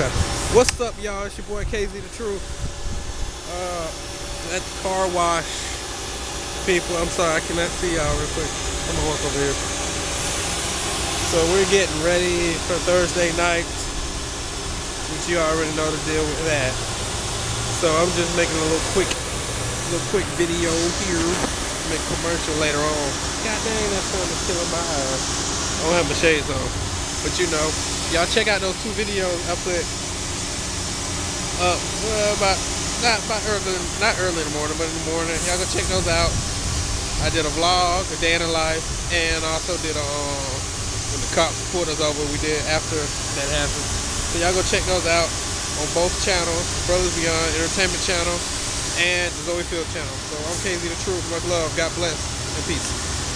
Okay. What's up, y'all? It's your boy KZ the Truth. Uh, at the car wash. People, I'm sorry, I cannot see y'all real quick. I'm gonna walk over here. So we're getting ready for Thursday night, which you already know the deal with that. So I'm just making a little quick, little quick video here. Make commercial later on. God dang, that sun is killing my eyes. I don't have my shades on, but you know, y'all check out those two videos I put up about not early, not early in the morning, but in the morning. Y'all go check those out. I did a vlog, a day in the life, and also did a um, when the cops pulled us over. We did after that happened. So y'all go check those out on both channels, Brothers Beyond Entertainment Channel and the Zoey Field channel. So I'm KZ the Truth. Much love. God bless and peace.